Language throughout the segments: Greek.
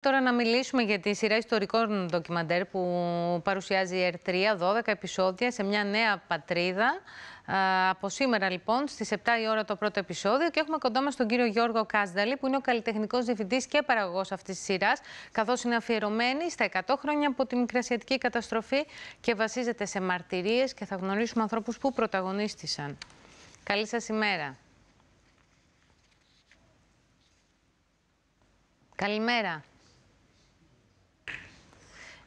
Τώρα να μιλήσουμε για τη σειρά ιστορικών ντοκιμαντέρ που παρουσιάζει η ΕΡΤ3, 12 επεισόδια σε μια νέα πατρίδα. Από σήμερα λοιπόν στις 7 η ώρα το πρώτο επεισόδιο και έχουμε κοντά μας τον κύριο Γιώργο Κάσδαλη που είναι ο καλλιτεχνικός διευθυντής και παραγωγός αυτής της σειράς καθώς είναι αφιερωμένη στα 100 χρόνια από τη μικρασιατική καταστροφή και βασίζεται σε μαρτυρίες και θα γνωρίσουμε ανθρώπους που πρωταγωνίστησαν. Καλή σας ημέρα. Καλημέρα.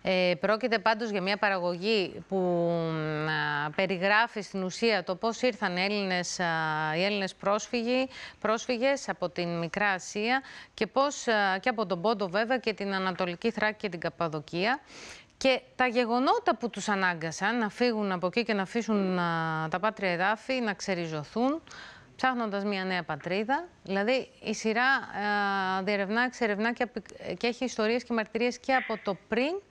Ε, πρόκειται πάντως για μια παραγωγή που περιγράφει στην ουσία το πώς ήρθαν Έλληνες, οι Έλληνες πρόσφυγοι, πρόσφυγες από την Μικρά Ασία και, πώς, και από τον Πόντο βέβαια και την Ανατολική Θράκη και την Καπαδοκία. Και τα γεγονότα που τους ανάγκασαν να φύγουν από εκεί και να αφήσουν τα πάτρια εδάφη, να ξεριζωθούν, ψάχνοντας μια νέα πατρίδα. Δηλαδή η σειρά διερευνά, εξερευνά και, και έχει ιστορίες και μαρτυρίες και από το πριν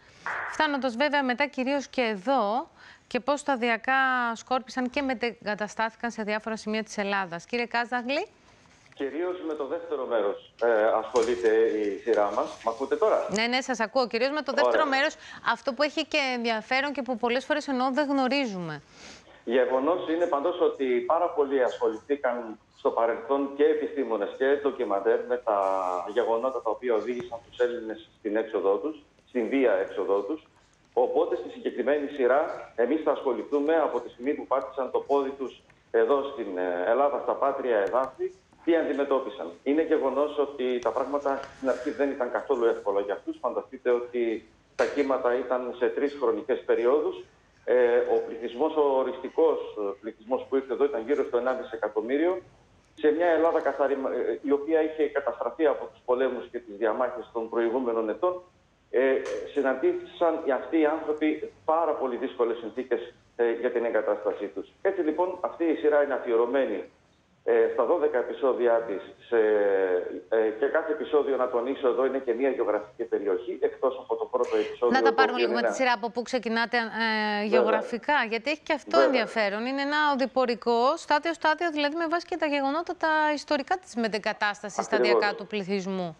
Φτάνοντας βέβαια μετά κυρίως και εδώ και πώς σταδιακά σκόρπισαν και μετεγκαταστάθηκαν σε διάφορα σημεία της Ελλάδας. Κύριε Κάζαγλη. Κυρίως με το δεύτερο μέρος ε, ασχολείται η σειρά μας. Μ' ακούτε τώρα; Ναι, ναι, σας ακούω. Κυρίως με το δεύτερο Ωραία. μέρος, αυτό που έχει και ενδιαφέρον και που πολλές φορές εννοώ δεν γνωρίζουμε. Γεγονός είναι παντός ότι πάρα πολλοί ασχοληθήκαν στο παρελθόν και επιστήμονες και ντοκιμαντέρ με τα γεγονότα τα οποία οδήγησαν τους Έλληνες στην έξοδό τους στην βία έξοδό τους. Οπότε στη συγκεκριμένη σειρά εμείς θα ασχοληθούμε από τη στιγμή που πάτησαν το πόδι τους εδώ στην ε, Ελλάδα, στα πάτρια εδάφη, τι αντιμετώπισαν. Είναι γεγονός ότι τα πράγματα στην αρχή δεν ήταν καθόλου εύκολα για αυτούς. Φανταστείτε ότι τα κύματα ήταν σε τρεις χρονικές περιόδους. Ε, ο πληθυσμός, ο οριστικός πληθυσμός που ήρθε εδώ ήταν γύρω στο 1,5 εκατομμύριο. Σε μια Ελλάδα καθαρή, ε, η οποία είχε καταστραφεί από τους πολέμους και τις διαμάχες των προηγούμενων ετών ε, συναντήθησαν αυτοί οι άνθρωποι πάρα πολύ δύσκολες συνθήκες ε, για την εγκατάστασή τους. Έτσι λοιπόν αυτή η σειρά είναι αφιερωμένη ε, στα 12 επεισόδια της ε, και κάθε επεισόδιο να τονίσω εδώ είναι και μια γεωγραφική περιοχή εκτός από το πρώτο επεισόδιο. Να τα πάρουμε λίγο με τη σειρά από πού ξεκινάτε ε, γεωγραφικά, γιατί έχει και αυτό Βέβαια. ενδιαφέρον. Είναι ένα οδηπορικό στάδιο-στάδιο, δηλαδή με βάση και τα γεγονότα τα ιστορικά της μετεγκατάστασης σταδιακά του πληθυσμού.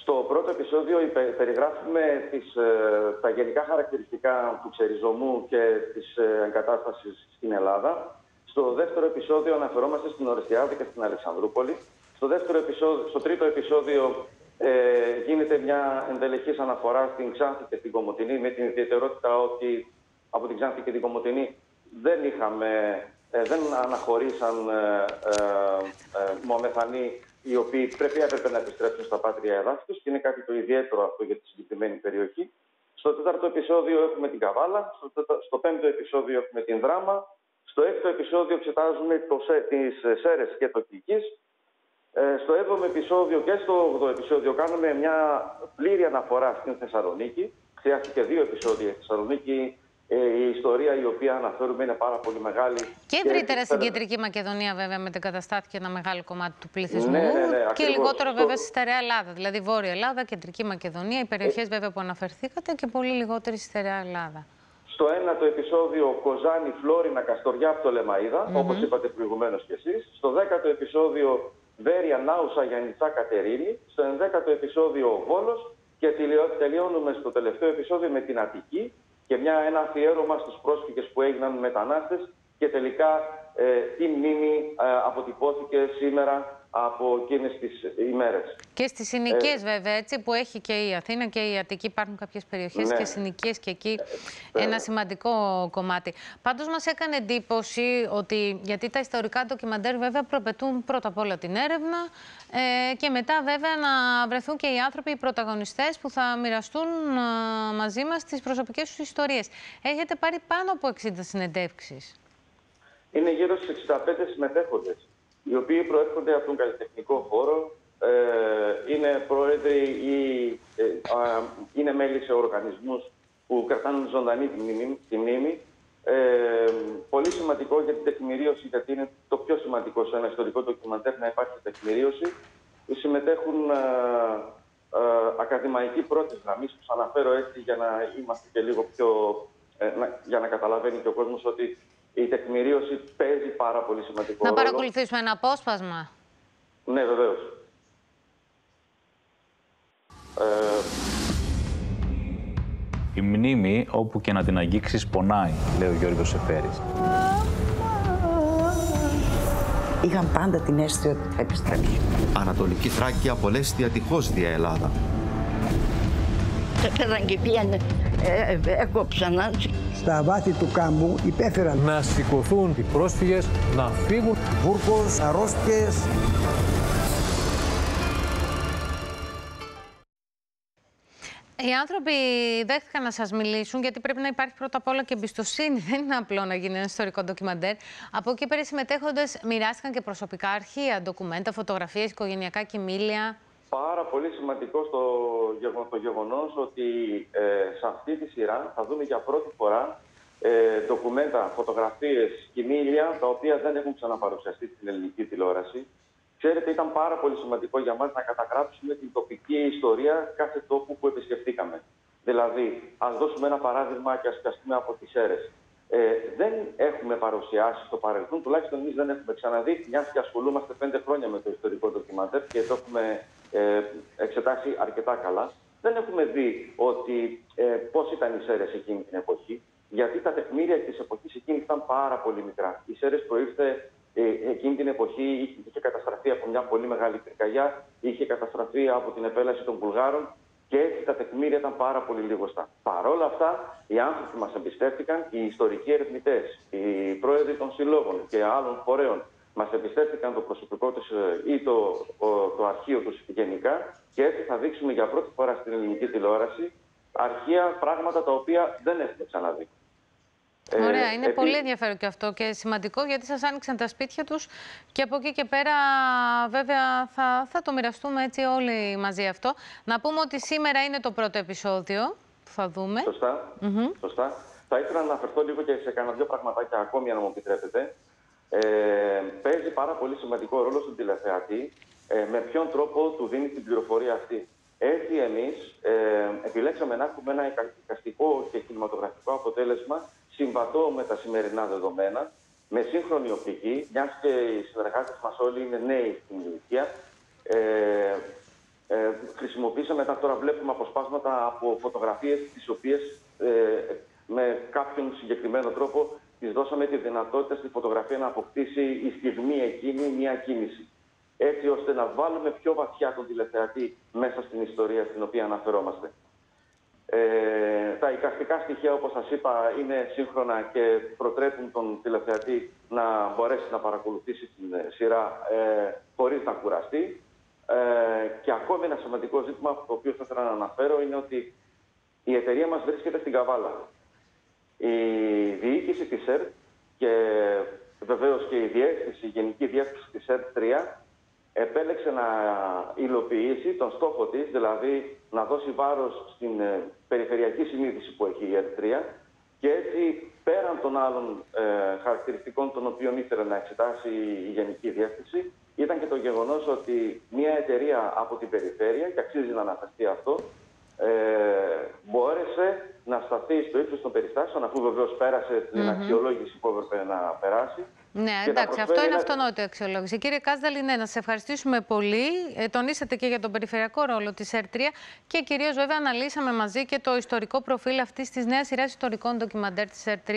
Στο πρώτο επεισόδιο περιγράφουμε τις, ε, τα γενικά χαρακτηριστικά του ξεριζωμού και της ε, εγκατάστασης στην Ελλάδα. Στο δεύτερο επεισόδιο αναφερόμαστε στην Ορεστιάδη και στην Αλεξανδρούπολη. Στο, δεύτερο επεισόδιο, στο τρίτο επεισόδιο ε, γίνεται μια ενδελεχής αναφορά στην Ξάνθη και στην Κομωτινή με την ιδιαιτερότητα ότι από την Ξάνθη και την Κομωτινή δεν είχαμε ε, δεν αναχωρήσαν ε, ε, ε οι οποίοι πρέπει έπρεπε να επιστρέψουν στα πάτρια εδάφη τους και είναι κάτι το ιδιαίτερο αυτό για τη συγκεκριμένη περιοχή. Στο τέταρτο επεισόδιο έχουμε την Καβάλα, στο, πέμπτο επεισόδιο έχουμε την Δράμα, στο έκτο επεισόδιο εξετάζουμε τις Σέρες και το Κικής, ε, στο έβδομο επεισόδιο και στο όγδοο επεισόδιο κάνουμε μια πλήρη αναφορά στην Θεσσαλονίκη. Χρειάστηκε δύο επεισόδια η Θεσσαλονίκη ε, η ιστορία η οποία αναφέρουμε είναι πάρα πολύ μεγάλη. Και ευρύτερα στην Κεντρική Μακεδονία, βέβαια, μετεγκαταστάθηκε ένα μεγάλο κομμάτι του πληθυσμού. Ναι, ναι, ναι, και λιγότερο, βέβαια, στη Στερεά Ελλάδα. Δηλαδή, Βόρεια Ελλάδα, Κεντρική Μακεδονία, οι περιοχές, βέβαια, που αναφερθήκατε και πολύ λιγότερη στη Στερεά Ελλάδα. Στο ένα το επεισόδιο Κοζάνη, Φλόρινα, Καστοριά από το Λεμαίδα, mm -hmm. όπως είπατε προηγουμένως κι εσείς. Στο δέκατο επεισόδιο Βέρια, Νάουσα, Γιαννιτσά, Κατερίνη. Στο ενδέκατο επεισόδιο Βόλος. Και τελειώνουμε στο τελευταίο επεισόδιο με την Αττική, και μια, ένα αφιέρωμα στους πρόσφυγες που έγιναν μετανάστες και τελικά ε, τι μνήμη ε, αποτυπώθηκε σήμερα από εκείνες τις ημέρες. Και στις συνοικίε, ε, βέβαια, έτσι, που έχει και η Αθήνα και η Αττική, υπάρχουν κάποιες περιοχές ναι. και συνοικίε και εκεί ε, ένα σημαντικό κομμάτι. Πάντως, μας έκανε εντύπωση ότι. Γιατί τα ιστορικά ντοκιμαντέρ, βέβαια, προπετούν πρώτα απ' όλα την έρευνα ε, και μετά, βέβαια, να βρεθούν και οι άνθρωποι, οι πρωταγωνιστές που θα μοιραστούν ε, μαζί μας τις προσωπικές τους ιστορίες. Έχετε πάρει πάνω από 60 συνεντεύξεις. Είναι γύρω στου 65 συμμετέχοντες οι οποίοι προέρχονται από τον καλλιτεχνικό χώρο, ε, είναι πρόεδροι ή ε, είναι μέλη σε οργανισμούς που κρατάνε ζωντανή τη μνήμη. Ε, πολύ σημαντικό για την τεκμηρίωση, γιατί είναι το πιο σημαντικό σε ένα ιστορικό ντοκιμαντέρ να υπάρχει τεκμηρίωση. Συμμετέχουν ε, ακαδημαϊκοί πρώτη γραμμής, που αναφέρω έτσι για να είμαστε και λίγο πιο. για να καταλαβαίνει και ο κόσμος ότι η τεκμηρίωση παίζει πάρα πολύ σημαντικό ρόλο. Να παρακολουθήσουμε ένα απόσπασμα. Ναι, βεβαίως. Ε, Η μνήμη, όπου και να την αγγίξεις, πονάει, λέει ο Γιώργος Σεφέρης. Είχαν πάντα την αίσθηση ότι θα επιστρέψουν. Ανατολική Θράκη απολέσει διατυχώς δια Ελλάδα. Τα πέραν και πήγανε, ε, ε, έκοψαν. Στα βάθη του κάμπου υπέφεραν να σηκωθούν οι πρόσφυγες, να φύγουν. βούρκος, αρρώστιες, Οι άνθρωποι δέχτηκαν να σας μιλήσουν, γιατί πρέπει να υπάρχει πρώτα απ' όλα και εμπιστοσύνη. Δεν είναι απλό να γίνει ένα ιστορικό ντοκιμαντέρ. Από εκεί πέρα, οι συμμετέχοντες μοιράστηκαν και προσωπικά αρχεία, ντοκουμέντα, φωτογραφίες, οικογενειακά κοιμήλια. Πάρα πολύ σημαντικό στο γεγο- το γεγονός ότι ε, σε αυτή τη σειρά θα δούμε για πρώτη φορά ε, ντοκουμέντα, φωτογραφίες, κοιμήλια, τα οποία δεν έχουν ξαναπαρουσιαστεί στην ελληνική τηλεόραση. Ξέρετε, ήταν πάρα πολύ σημαντικό για μας να καταγράψουμε την τοπική ιστορία κάθε τόπου που επισκεφτήκαμε. Δηλαδή, ας δώσουμε ένα παράδειγμα και ας πιαστούμε από τις αίρες. Ε, δεν έχουμε παρουσιάσει στο παρελθόν, τουλάχιστον εμείς δεν έχουμε ξαναδεί, μιας και ασχολούμαστε πέντε χρόνια με το ιστορικό ντοκιμαντέρ και το έχουμε ε, εξετάσει αρκετά καλά. Δεν έχουμε δει ότι ε, πώς ήταν οι Σέρες εκείνη την εποχή, γιατί τα τεκμήρια της εποχής εκείνη ήταν πάρα πολύ μικρά. Η Σέρες προήρθε ε, εκείνη την εποχή, είχε, είχε καταστραφεί από μια πολύ μεγάλη πυρκαγιά, είχε καταστραφεί από την επέλαση των Βουλγάρων και έτσι τα τεκμήρια ήταν πάρα πολύ λίγοστα. Παρ' όλα αυτά, οι άνθρωποι μας εμπιστεύτηκαν, οι ιστορικοί ερευνητές, οι πρόεδροι των συλλόγων και άλλων φορέων μας εμπιστεύτηκαν το προσωπικό τους ή το, ο- το αρχείο τους γενικά και έτσι θα δείξουμε για πρώτη φορά στην ελληνική τηλεόραση αρχεία πράγματα τα οποία δεν έχουμε ξαναδεί. Ε, Ωραία, είναι επί- πολύ ενδιαφέρον και αυτό και σημαντικό γιατί σας άνοιξαν τα σπίτια τους και από εκεί και πέρα βέβαια θα, θα το μοιραστούμε έτσι όλοι μαζί αυτό. Να πούμε ότι σήμερα είναι το πρώτο επεισόδιο που θα δούμε. Σωστά. Σωστά. Θα ήθελα να αναφερθώ λίγο και σε κανένα δύο πραγματάκια ακόμη, αν μου επιτρέπετε. Ε, παίζει πάρα πολύ σημαντικό ρόλο στον τηλεθεατή ε, με ποιον τρόπο του δίνει την πληροφορία αυτή. Έτσι, εμείς ε, επιλέξαμε να έχουμε ένα εικαστικό και κινηματογραφικό αποτέλεσμα συμβατό με τα σημερινά δεδομένα, με σύγχρονη οπτική, μιας και οι συνεργάτες μας όλοι είναι νέοι στην ηλικία. Ε, ε, χρησιμοποίησαμε τα τώρα βλέπουμε αποσπάσματα από φωτογραφίες τις οποίες ε, με κάποιον συγκεκριμένο τρόπο τις δώσαμε τη δυνατότητα στη φωτογραφία να αποκτήσει η στιγμή εκείνη μια κίνηση. Έτσι ώστε να βάλουμε πιο βαθιά τον τηλεθεατή μέσα στην ιστορία στην οποία αναφερόμαστε. Ε, τα εικαστικά στοιχεία, όπως σας είπα, είναι σύγχρονα και προτρέπουν τον τηλεθεατή να μπορέσει να παρακολουθήσει την ε, σειρά ε, χωρίς να κουραστεί. Ε, και ακόμη ένα σημαντικό ζήτημα, το οποίο θα ήθελα να αναφέρω, είναι ότι η εταιρεία μας βρίσκεται στην Καβάλα. Η διοίκηση της ΕΡΤ και βεβαίως και η διεύθυνση, η Γενική Διεύθυνση της ΕΡΤ 3 επέλεξε να υλοποιήσει τον στόχο της, δηλαδή να δώσει βάρος στην ε, περιφερειακή συνείδηση που έχει η ΕΡΤ3 και έτσι πέραν των άλλων ε, χαρακτηριστικών των οποίων ήθελε να εξετάσει η Γενική Διεύθυνση ήταν και το γεγονός ότι μια εταιρεία από την περιφέρεια, και αξίζει να αναφερθεί αυτό, ε, μπόρεσε να σταθεί στο ύψος των περιστάσεων, αφού βεβαίως πέρασε την αξιολόγηση που έπρεπε να περάσει. Ναι, και να εντάξει, αυτό προσφέρει είναι ένα- αυτονόητο η αξιολόγηση. Κύριε Κάσδαλη, ναι, να σα ευχαριστήσουμε πολύ. Ε, τονίσατε και για τον περιφερειακό ρόλο της ΕΡΤ3 και κυρίως, βέβαια, αναλύσαμε μαζί και το ιστορικό προφίλ αυτής της νέας σειράς ιστορικών ντοκιμαντέρ της ΕΡΤ3.